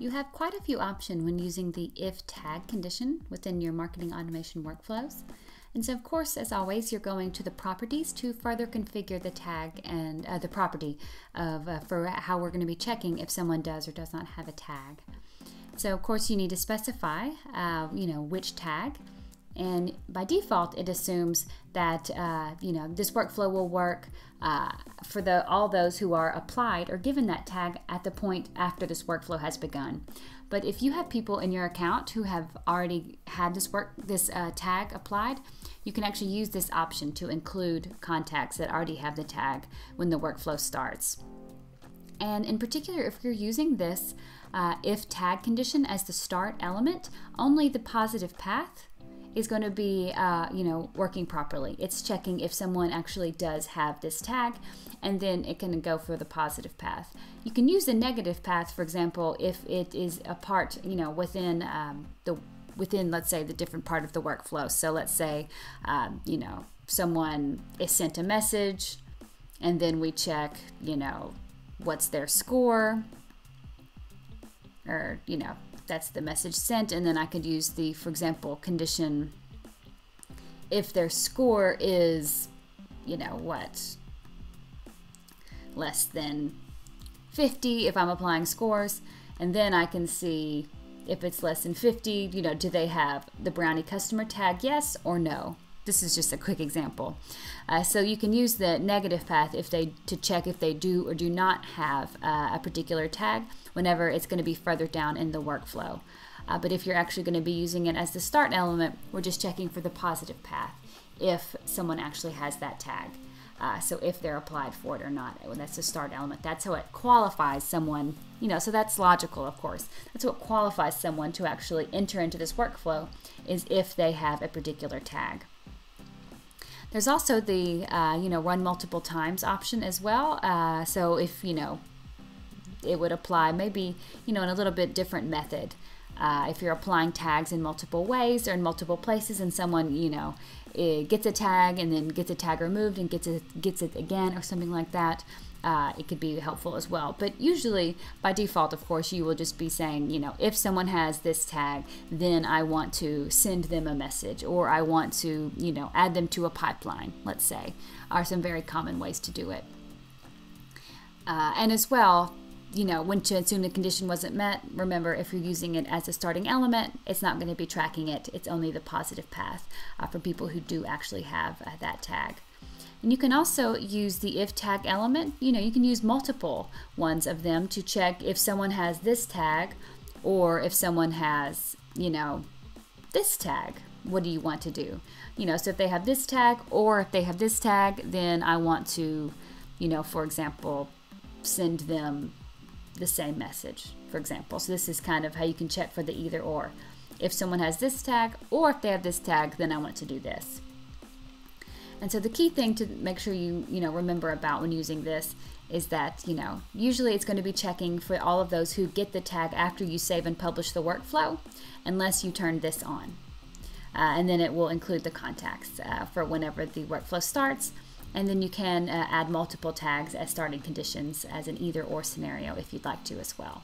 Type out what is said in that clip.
You have quite a few options when using the if tag condition within your marketing automation workflows. And so, of course, as always, you're going to the properties to further configure the tag and uh, the property of uh, for how we're going to be checking if someone does or does not have a tag. So, of course, you need to specify, uh, you know, which tag. And by default, it assumes that uh, you know this workflow will work uh, for the all those who are applied or given that tag at the point after this workflow has begun. But if you have people in your account who have already had this work this uh, tag applied, you can actually use this option to include contacts that already have the tag when the workflow starts. And in particular, if you're using this uh, if tag condition as the start element, only the positive path is going to be, uh, you know, working properly. It's checking if someone actually does have this tag, and then it can go for the positive path. You can use the negative path, for example, if it is a part, you know, within um, the within, let's say, the different part of the workflow. So let's say, um, you know, someone is sent a message, and then we check, you know, what's their score, or you know, that's the message sent and then I could use the for example condition if their score is you know what? Less than 50 if I'm applying scores and then I can see if it's less than 50 you know do they have the brownie customer tag yes or no this is just a quick example. Uh, so you can use the negative path if they to check if they do or do not have uh, a particular tag whenever it's going to be further down in the workflow. Uh, but if you're actually going to be using it as the start element, we're just checking for the positive path if someone actually has that tag. Uh, so if they're applied for it or not, that's the start element. That's how it qualifies someone, you know, so that's logical, of course. That's what qualifies someone to actually enter into this workflow is if they have a particular tag. There's also the, uh, you know, run multiple times option as well. Uh, so if, you know, it would apply maybe, you know, in a little bit different method. Uh, if you're applying tags in multiple ways or in multiple places and someone, you know, gets a tag and then gets a tag removed and gets it, gets it again or something like that, uh, it could be helpful as well. But usually, by default, of course, you will just be saying, you know, if someone has this tag, then I want to send them a message or I want to, you know, add them to a pipeline, let's say, are some very common ways to do it. Uh, and as well, you know, when to assume the condition wasn't met, remember if you're using it as a starting element, it's not going to be tracking it. It's only the positive path uh, for people who do actually have uh, that tag. And you can also use the if tag element. You know, you can use multiple ones of them to check if someone has this tag or if someone has, you know, this tag. What do you want to do? You know, so if they have this tag or if they have this tag, then I want to, you know, for example, send them the same message, for example. So this is kind of how you can check for the either or. If someone has this tag or if they have this tag, then I want to do this. And so the key thing to make sure you, you know, remember about when using this is that, you know, usually it's going to be checking for all of those who get the tag after you save and publish the workflow, unless you turn this on. Uh, and then it will include the contacts uh, for whenever the workflow starts. And then you can uh, add multiple tags as starting conditions as an either or scenario if you'd like to as well.